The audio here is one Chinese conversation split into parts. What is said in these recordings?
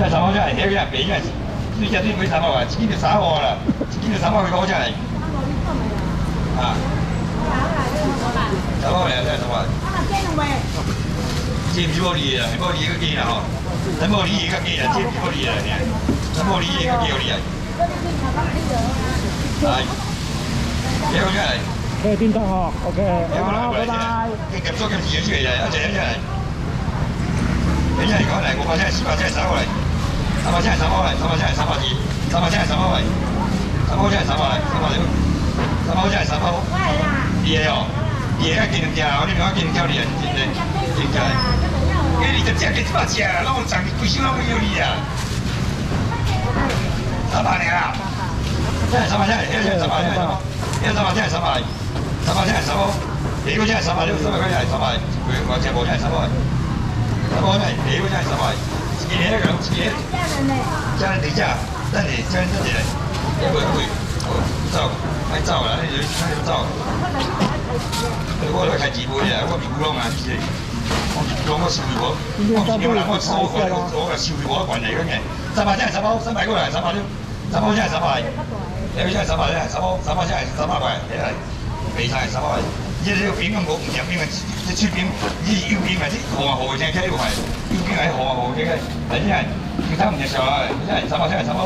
这三包菜，这个白菜，最只最买三包啊，一斤就三包啦，一斤就三包几多菜？啊？三包来，三包。这唔是无利的，无利个鸡啦吼，咱无利个鸡啦，这无利啦，咱无利个鸡有利啊。係，幾好真係。可以叮當嗬，OK，好，拜拜。你夾咗咁嘢出嚟啊！一隻一隻嚟。你一係講嚟，我把車四百車手過嚟，三百車三百嚟，三百車三百二，三百車三百嚟，三百車三百嚟，三百六，三百車三百。嘢哦，嘢啊見唔見啊？我哋講見唔見你啊？真真真真。你你就只嘅一百隻啊，攞賺貴少攞要你啊！三百零啊！真係三百真係，一隻三百真係三百，一隻三百真係三百，三百真係三百，幾個真係三百六，三百個真係三百，佢我隻部真係三百，三百真係幾個真係三百，自己一個自己，家人底價，等你家人自己嚟，一個一個，走，咪走啦，你就你就走，我都開直播嘅，我唔講啊，啲。我講我收我，我叫人我收我，我個收我關係嗰嘅，三百真係三百，三百個嚟，三百六，三百真係三百。你真係三百咧，三百三百真係三百塊，你係未晒三百塊。而你個邊咁冇唔入邊嘅，即出邊，而右邊係啲河河嘅車，呢個係右邊係河河嘅車，係真係其他唔入上來，真係三百真係三百。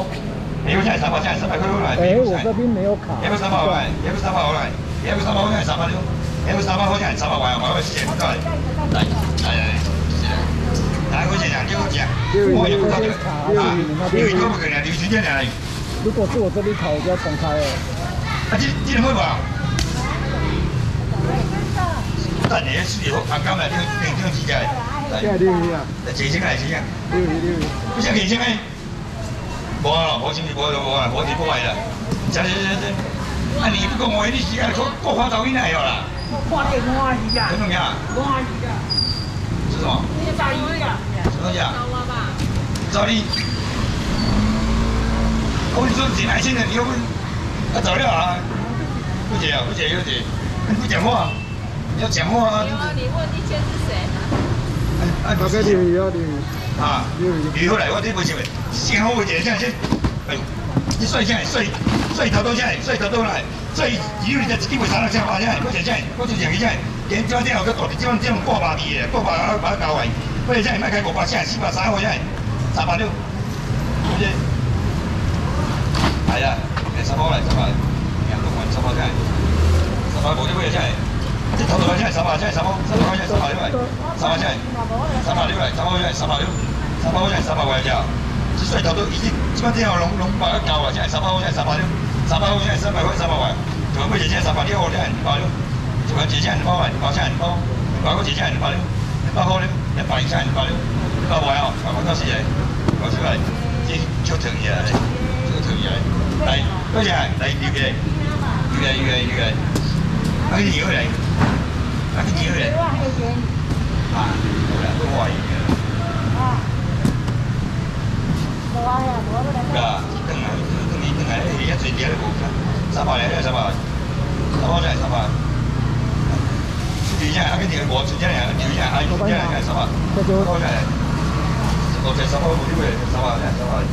你個真係三百真係三百塊嚟，哎，我這邊沒有三百塊，你個三百塊嚟，你個三百塊真係三百六，你個三百塊真係三百塊，我個錢唔夠嚟，嚟嚟嚟。哪個錢啊？六個錢，我也不知道啊，六個不可能，六千件嚟。如果是我这边卡，我就要重开哦。啊，这这能会吧？但你是以后刚刚来，这这这几家，现在六一啊，几千来几千，六一六一，不像几千哎，无啊，无钱就无就无啊，无钱不来了。这这这这，啊你不跟我你时间过过花早应该有啦。花点花一下，怎么样？花一下，是什么？那个大鱼呀，什么东西啊？找你。我跟你说，进来现在你要不，啊早了啊，不接啊，不接又接，你不讲话，要讲话啊。你问一千是谁？哎，大概六一啊六一。啊，六后来我这不行嘞，先好我姐这样先，哎，你帅起来，帅帅头都起来，帅头多来，帅以后你再基本上那像话起来，我讲起来，我就讲起来，连这电脑个大的这种这种挂把的，挂把把它搞完，或者像你卖开五百起来，四百三块起来，三百六，对不对？係啊，誒十包嚟，十包嚟，廿六蚊十包真係，十包冇啲乜嘢真係，即頭度真係十包真係十包，十包真係十包六嚟，十包真係十包六嚟，十包真係十包六，十包真係十包位就，即水頭都已經基本上攏攏把它搞啊，真係十包真係十包六，十包真係三百塊十包位，仲有乜嘢真係十包六真係二百六，仲有姐姐二包位，二包真係二包，二包個姐姐二百六，二包好咧，一百真係二百六，一百位啊，百蚊多時嚟，講出嚟，已經出場嘢嚟，出場嘢嚟。嚟，多謝，嚟要嘅，要嘅，要嘅，要嘅，啊啲要嚟，À, anh chiếu à, vậy? À, tôi đã tôi hỏi Dạ, từng ngày, từng ngày, từng ngày thì hết chuyện gì là Sao bảo sao bảo Sao bảo sao bảo Chỉ nhà, cái gì của chuyện nhà, anh cũng nhà này, sao bảo cái về, bảo đấy, sao bảo đấy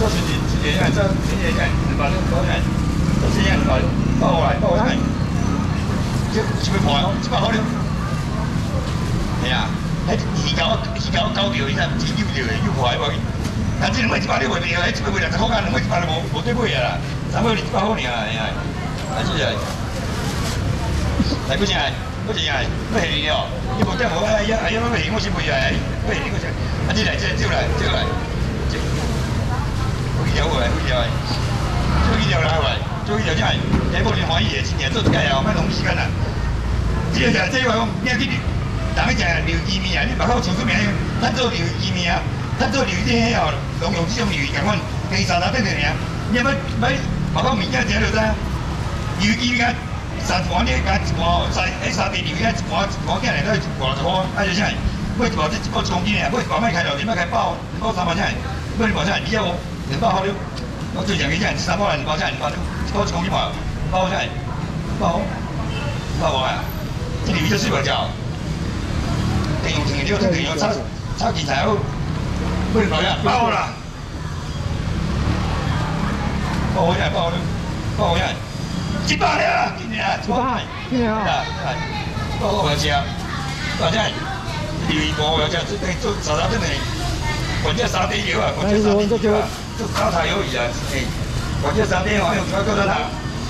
Tôi sẽ sao, chỉ nhà, chỉ nhà, nhà, chỉ nhà, nhà, chỉ nhà, chỉ nhà, chỉ 这这边跑，这边好了。系啊，迄鱼搞鱼搞搞掉，伊才唔知丢掉的，又跑来跑去。但这两块一百六卖掉，迄这卖六十块钱，两块一百六无无对买啊啦，三块二一百好尔啊，系啊，啊是啊。来，不是啊，不是啊，不系你哦，你无点我哎呀哎呀，我系我是不是啊？不系你个是，啊你来这就来就来。有誒，好似係，做呢條啦係，做呢條真係，你冇連可以嘢，前日做計又咩弄時間啊？呢個就係即係話講，咩啲，但係就係廖意面啊，你唔好唱出名，咱做廖意面啊，咱做廖啲嘢又農用之種廖咁款，其實啊得條嘢，你咪咪包括物件食就知，廖意面三盤呢間一盤，三誒三碟廖一一盤一盤起來都係五十塊，啊就真係，買一盤即一個公斤啊，買一盤咪開到，你咪開包，你包三盤真係，買一盤真係，你有。两包好了，我最近嘅真係三包人包真係包了，包一公斤包，包真係包，包我啊！這裡就睡不着，電用電用，你要電用炒炒件菜好，不能保险，包啦。包好险，包好险，包好险，一百了，今年啊，一百，今年啊，包好我要吃，大家留意包我要吃，这等做啥啥子呢？或者三点油啊，或者三点油啊，做高台油鱼啊，哎，或者三点油用高高头糖，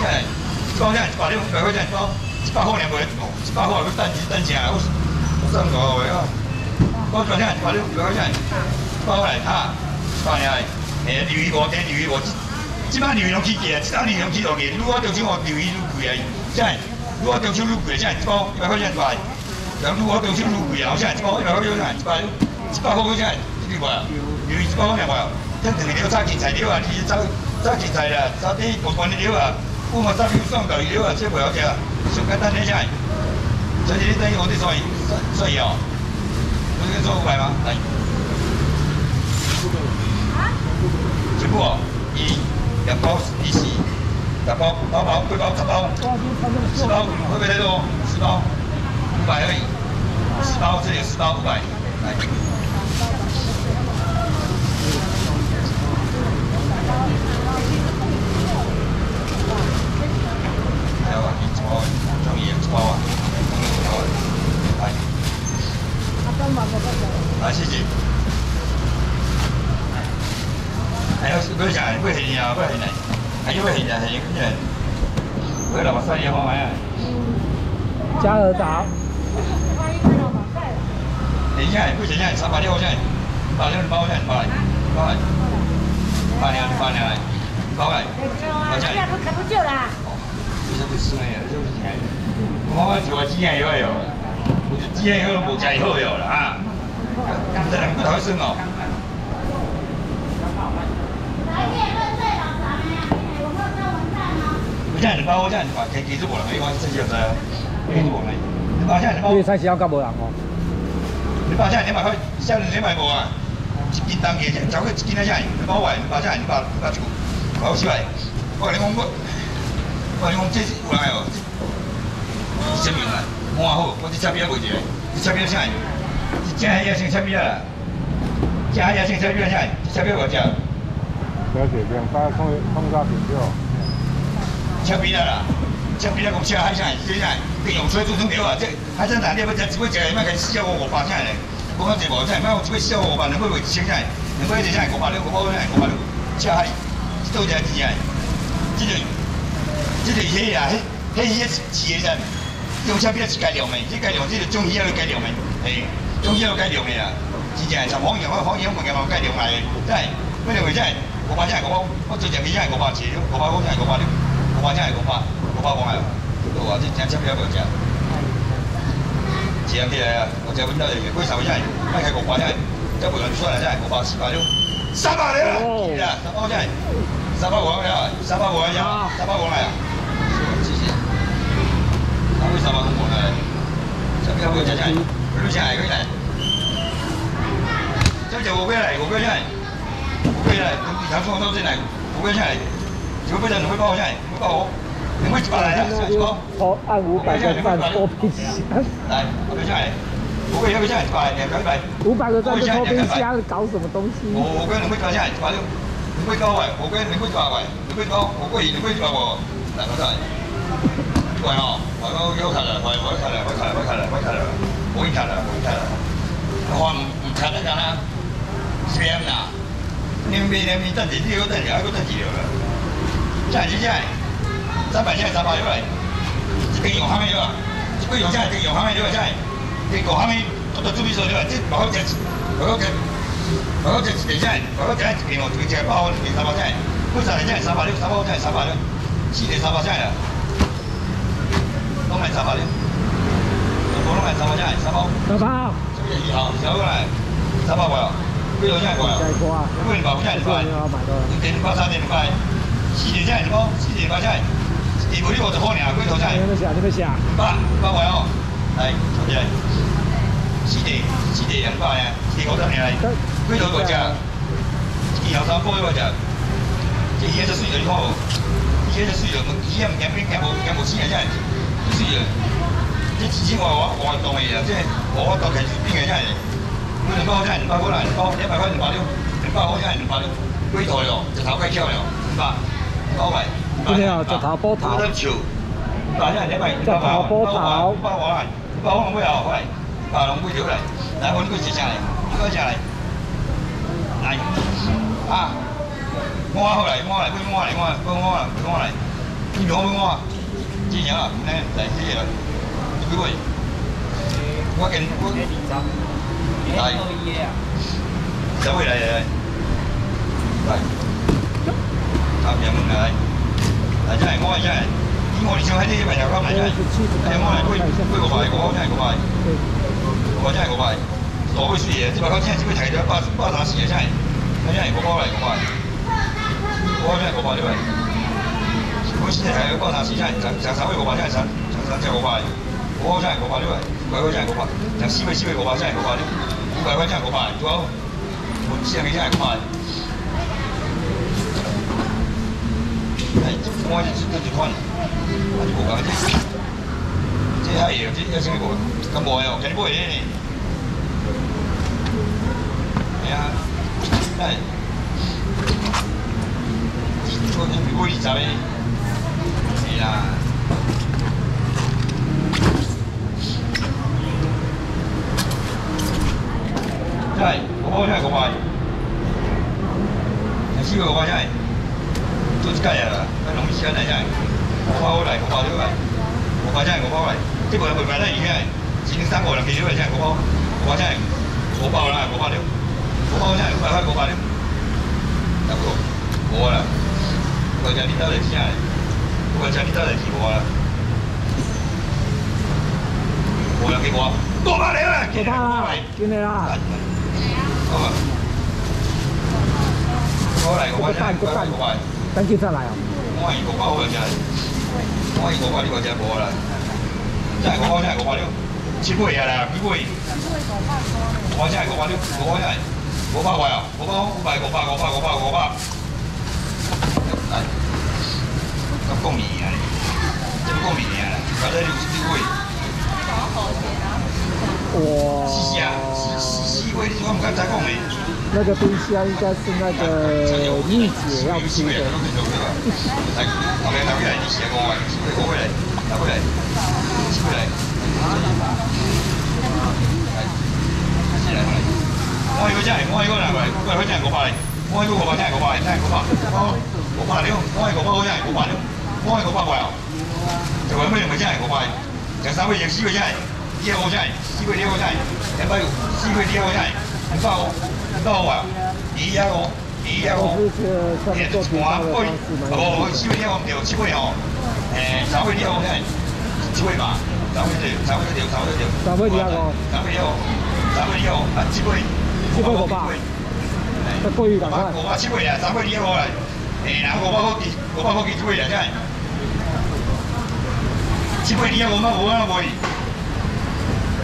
哎，包钱一百六，一百块钱包，一百块两块，一百块要等等钱，我我算过个啊，包多少钱？一百六，一百块钱，包来他，包来，哎，留意我，点留意我。即摆牛肉起价，其他牛肉起落去，如果中秋我牛肉愈贵啊，真，如果中秋愈贵，真一包一百块钱一包，然后如果中秋愈贵啊，真系一包一百块钱一包，一百块钱一包啊，牛肉一包两包，真两个炒芹菜料啊，你炒炒芹菜啦，炒啲半半的料啊，五毛三毛双豆料啊，这不要吃，上简单的真系，所以你等于我哋所以所以哦，我这个做五百吗？来，全部哦，一。两包一起，两包八包八包十包，十包会不会太多？十包五百而已，十包这里十包五百，来。还有啊，一包，中意一包啊，来。来，谢谢。还有不加尔达。等一下，不行啊，三百六现在，八六八现在包来，包来，八两八两来，包来，包来。不可不救啦。这不是没有，这不是钱。我做几样药哟，几样药都无加以后药了啊，这两不头生哦。现在你包，现在你包，几几只无人？你讲真少在啊？几只无人？你包现在你包？你菜市要甲无人哦。你包现在你买块，现在你买无啊？一斤当价，交个一斤啊？现在你包完，你包现在你包你包一个，包四百。我跟你讲我，我跟你讲这是有人哦，这什么啊？满好，我这车票卖一个，这车票啥？这正也先车票啦，正也先车票啥？这车票偌只？了解，两百空空价品票。车皮了啦，车皮了，我车海上，这样电用车做成了啊！这海上站你要吃，只会吃，卖个四五五八千嘞。我讲这无真，卖我只会四五五八，两会卖一千千，两会一千五百六，五百六，五百六，车海，做只钱啊！这个，这个鱼啊，迄迄鱼是饲的噻，用车皮是改良的，这改良这个种鱼要改良的，嘿，种鱼要改良的啦，真正像黄羊，我黄羊物件嘛改良来的，真系，为了为真，五百千五，我做只鱼真系五百七，五百五真系五百六。五百真系五百，五百五啊！我话这正车票无食，吃起来啊！我只稳到的，贵少真系，卖开五百真系，这不能出来真系五百四百六，三百了，是啊，三百真系，三百五了，三百五了，三百五来啊！谢谢。那为什么五来？车票无食真系，你真系几来？这就五百来，五百真系，五百来，你头先到这来，五百真系。几个人？两百包现在，两百包，两百一百来啊！两百包。好，按五百个赞，多冰箱。来，五百现在，五百一百现在一百，两百一百。五百个赞就多冰箱，搞什么东西？我我跟两百包现在一百六，两百高位，我跟两百一百位，两百高，我跟两百一百我，来我再来。喂哦，我我要开了，我我开了，我开了，我开了，我开了，我已经开了，我已经开了。我唔唔开得干啦？是咩啦？你们那边等地，你又等地，还搁等地了？现在现在三百现在三百六来，这边用虾米了？这边用现在用虾米了？现在这个虾米我都准备说了，这不好吃，不好吃，不好吃一点现在，不好吃一点哦，这个吃包一点三百现在，为啥现在三百六？三百现在三百六，四点三百现在了，都卖三百六，我都卖三百现在三百。三百。这边一号，小过来，三百块哦，贵了现在贵了，贵了吧？现在一百，一点八三点八。四点才，不？四点八才，你无你我就好尔，几头才？你们下，你们下。八八块哦，来，坐起来。四点，四点两百呀，四五十年来，几头个只？一后三波一个只，这鱼就水了，你看无？鱼就水了，鱼也唔惊变，惊无惊无死啊！真系，水了。这之前我我我当的啊，这我当开始变的真系。两百块钱两百块来，两百两百块两百六，两百块钱两百六，龟头了，一头该翘了，两百，包来。今天哦，石头补头。我笑，大家两百，石头补头。包我来，包我买后来，包龙龟头来，来我你个食啥来？来？来，啊，我好来，我来，不我来，我来，不我来，不我来，你别我我，几年了？来来几年了？几位？我跟我来，小位来来，来，他别问来，来这来我来这来，你我你想喺呢邊又講嚟啫，係我嚟歸歸個牌，我真係個牌，我真係個牌，所謂事嘢，只不過真係只會提咗八八打事嘢真係，真係個包嚟個牌，我真係個牌呢位，我先係提咗八打事真係，就就稍微個牌真係神，就神真係個牌，我真係個牌呢位，貴貴真係個牌，就四位四位個牌真係個牌，五貴貴真係個牌，仲有門市係幾真係個牌。我就跟住看，我就無講啲，即係嘢，即係先無，咁無哦，跟住買呢？係啊，係，我你買二十嘅，係啦，真係，我我真係我買，係四個我真係。做一屆啊，喺農時間嚟真係，我包嚟，我包咗嚟，我包真係我包嚟，即係佢佢買得已經係前三個人記咗嚟真係我包，我包真係我包啦，我包了，我包真係快快我包了，得個我啦，我將你兜嚟先係，我將你兜嚟提我啦，我有幾個啊？多把你啦，多把啦，見你啦，好啊，我嚟，我真係快快我包。等叫出嚟啊！我係個包嘅真係，我係個包呢個真係冇啦，真係個包真係個包了，七倍啊啦，幾倍？我真係個包了，我真係個包位啊，個包五百個包個包個包個包，咁公平啊！真公平啊！反正六十幾倍。哇！是啊，是是是倍，我唔敢再講嘅。那个冰箱应该是那个蜜姐要吃的。来，后面拿回来，你写过来，来，拿回来，写回来。来，我一個真係，我一個拿過來，我一個真係五百嚟，我一個五百真係五百嚟，真係五百，我五百了，我係五百，我真係五百了，我係五百塊啊！就話咩咪真係五百，就三倍型四倍真係，呢個真係，四倍呢個真係，兩百四倍呢個真係，唔包我。到啊！一呀個，一呀個，誒，我杯，哦，七位呢個唔掉，七位哦，誒，三位呢個真係，七位吧，三位掉，三位掉，三位掉，三位呢個，三位呢個，三位呢個，啊，七位，七位個吧，得貴㗎嘛？我話七位啊，三位呢個嚟，誒，嗱，我話好幾，我話好幾七位啊，真係，七位呢個我乜冇啊，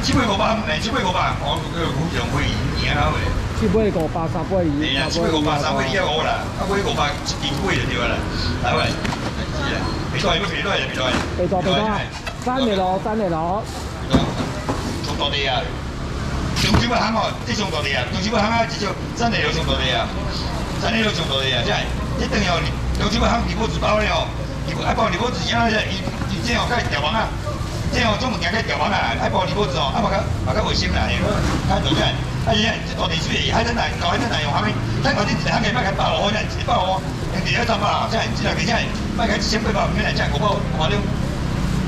冇，七位個吧，誒，七位個吧，我佢好像會贏啊，會。七百五百，三杯二，係啊，七百五百，三杯二我啦，一杯五百，幾杯就掉啦，嚟喂，係啊，俾多係乜嘢都係俾多係，俾多俾多，三嚟攞，三嚟攞，送多啲啊，仲少乜肯喎？啲送多啲啊，仲少乜肯啊？至少真係有送多啲啊，真係有送多啲啊，真係一定有，仲少乜肯二波紙包咧哦，一包二波紙啊，一一這樣梗係掉網啊，這樣種物件梗係掉網啊，一包二波紙哦，啊嘛個嘛個衛生啦，睇到真係。哎呀，當地主義喺真係，講喺真係用下面，聽講啲地下嘅乜嘅八號真係八號，人哋一浸啊，真係知道幾真係，乜嘅千幾百唔緊係真係嗰包嗰包料，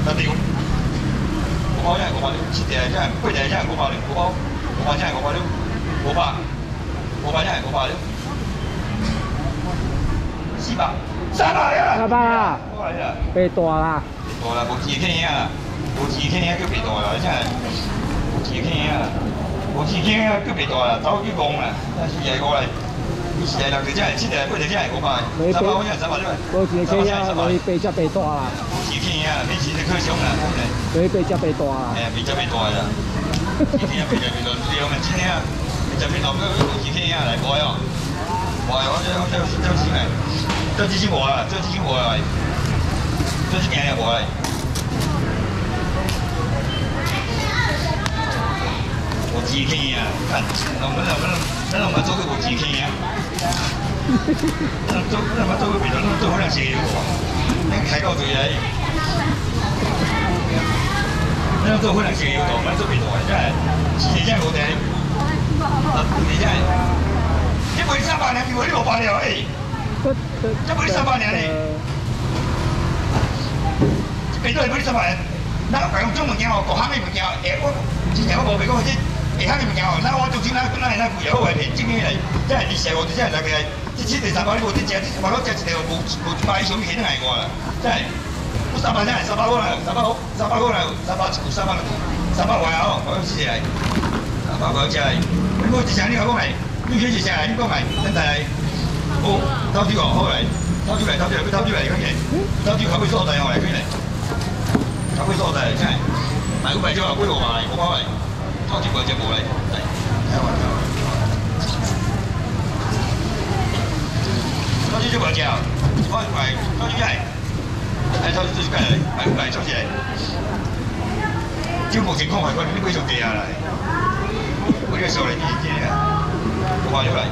特屌，嗰包真係嗰包料，切地係真係，貴地係真係嗰包料，嗰包嗰包真係嗰包料，嗰包嗰包真係嗰包料，四百，三百啊！三百啊！被多啦！多啦，冇自己傾嘢啦，冇自己傾嘢叫被多啦，真係冇自己傾嘢啦。我自己啊，叫別代啦，走幾講啦，但是嘢過嚟，以前係兩條真係，千條佢哋真係嗰塊，三百蚊一人三百啫嘛。我自己傾啊，我被只被多啦。我自己傾啊，你自己去上啦，真係。佢被只被多啊。係啊，被只被多啦。今天被只被多，你有咪今天啊？被只被多，我我自己傾啊嚟過哟。我我這這這錢嚟，這幾錢我啊？這幾錢我嚟？這幾年我嚟？我无钱坑啊，看，我们我们咱我们做个无钱坑啊，咱做咱们做个别的，咱做好两些个，那开到最来，咱做好两些个，咱做别的，真系，现在我哋，现在，你每三百年，你每六百年，哎，这不是三百年嘞。变做每三百年，咱讲种物件哦，各行的物件，哎，我之前我无袂讲即。下下你物件哦，那我做钱那那那贵啊，好诶，正经诶，即系你社会就真系大家，即七地三百你无得食，话讲食一条无无一百以上起都系我啦，真系。我三百真系三百好啦，三百好，三百好啦，三百一三百三百块啊，我讲是嚟，三百块只系。你冇一成你讲讲嚟，你几一成你讲嚟，真系。好，偷住哦，好嚟，偷住嚟，偷住嚟，佢偷住嚟嗰嘢，偷住佢会所在我嚟佢嚟，佢会所在真系。买五百就话几六万，五百超级国际部嘞，对，开玩笑。超级就国际啊，超级快，超级快，哎，超级就是快嘞，快快超级嘞。就目前看外观，你为什么跌下来？我这个手来，你你啊，我发出来。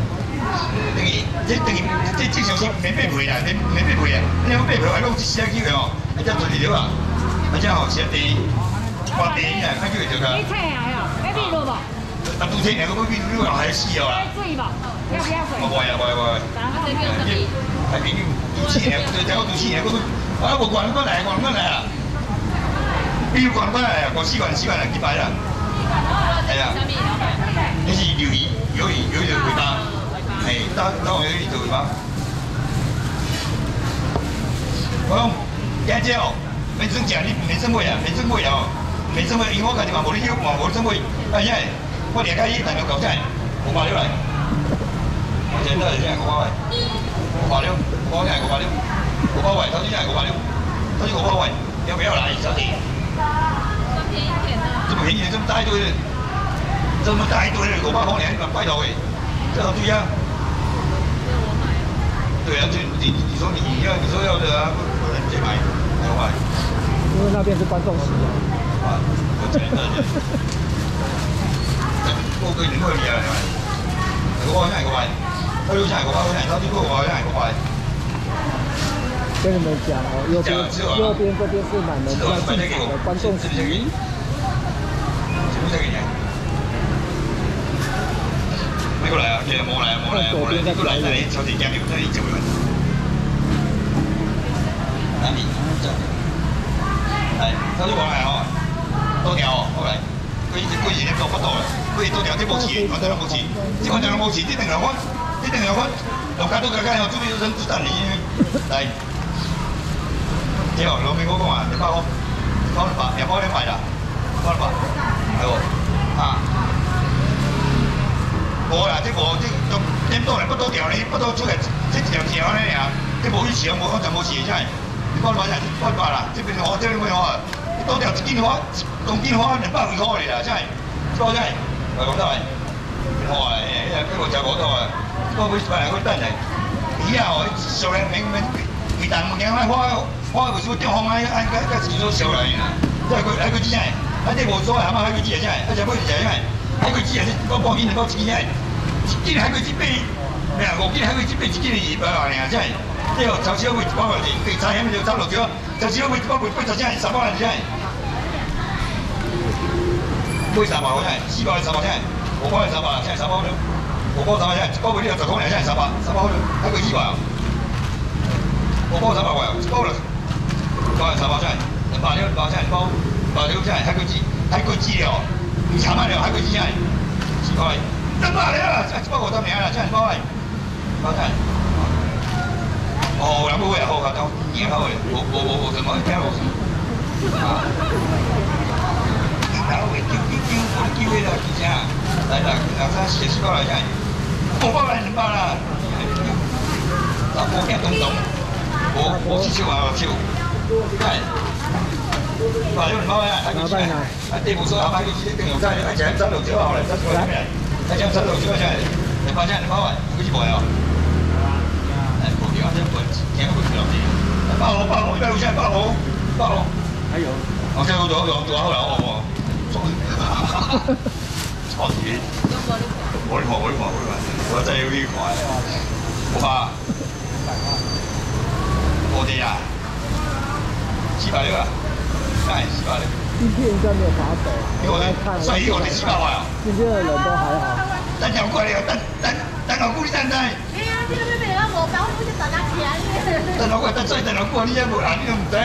等于这等于这正常是免费赔啦，免免费赔啊！你要免费还弄一些机会哦，人家做你了啊，人家好先第发第一啊，看就会这个。秘鲁不？啊，冬天两个秘鲁还死哦啦。水不？要不要水？不会啊，不会不会。太平洋毒气呢？对，讲个毒气呢？我啊，我管过来，管过来啊。秘鲁管过来啊，管四管四管两几百啦。系啊。你是鱿鱼，鱿鱼，鱿鱼的尾巴。哎，当当鱿鱼的尾巴。我讲，今朝哦，没真正你没真会啊，没真会啊。没什么，因为我家己嘛无咧休，嘛无什么，哎呀，我连开伊大牛狗仔，五百六来，我现在现在五百位，五百六，我现在五百六，五百位，头先现在五百六，头先五百位，要不要来？小弟，这么便宜，这么大一堆，这么大一堆的五百块钱，拜托诶，这好对呀。对啊，就你你说你要你说要的啊，有人接买，五百。因为那边是观众席。我真的，我佢點去嘢啊？係咪？我真係個位，佢好似係個位，好似係偷啲嗰個位，真係個位。跟你们讲哦，右边右边这边是满人在进场的观众席。冇食嘅嘢。咩過嚟啊？其實冇嚟啊，冇嚟啊，冇嚟。過嚟，你坐電鏡要真係做嘅。哪里？這。係，偷啲過嚟哦。多条哦，好来，佢以前佢以前做不到啦，佢多条即冇錢，我哋都冇錢，即我哋都冇錢，啲定係我，啲定係我，大家都大家有注意生子彈嚟，嚟，之後老尾嗰個話一包，包八，又包兩塊啦，包八，係喎，啊，冇啦，即冇即咁點多嚟不多條你不多出嚟，即條條咧呀，即冇以前冇可能冇錢真係，包八就包八啦，即邊我即邊我啊。多條一斤花，公斤花两百幾塊嚟啦，真係，多真係，係講得係，好啊，誒，呢個就講到啊，嗰個係嗰單嚟，以後上嚟明明未但唔驚啦，花花為什麼掉紅啊？啊，個個時都上嚟啦，即係佢喺佢之前，喺啲冇所謂，係嘛？喺佢之前真係，一隻杯就因為喺佢之前嗰個件嗰件真係，件喺佢之邊，咩啊？我件喺佢之邊，件係二百萬嚟啊，真係。呢個就少會包落嚟，被炸咁就走落咗，就少會包會不就真係十包人真係，杯十包真係，四包十包真係，五包十包真係十包咗，五包十包真係，包會呢個就講嚟真係十包，十包喺個二包，五包十包喎，包啦，包係十包真係，八兩包真係包，八兩真係喺佢知喺佢知了，唔慘啊你喺佢知係，四包，得八兩啦，包我得名啦，真係包係，包真係。哦，兩杯又好，都然後冇冇冇冇什麼聽冇啊！然後會叫叫叫，我叫佢啦，叫聲嚟啦，兩三四四包嚟真係，五包嚟兩包啦，嗱我驚東東，我我次次話我超，係，話咗兩包啊，係佢係，係地冇所謂，買佢自己定用真係，係請真路少啊，後嚟真過嚟咩？係請真路少啊真係，你發真你包啊，好似冇有。八號，八號，一路先八號，八號。還有。我聽到咗，仲仲有後來我我。操你！我你看，我你看，我你看，我真有你看，我怕。我的呀，七百六啊，哎，七百六。今天应该没有滑手，我来看，所以我的七百块哦。今天的人都还好。等条过来，等等等老姑你等等。我无包，我就等他钱。等老姑等再等老姑，你也无啊，你都唔知。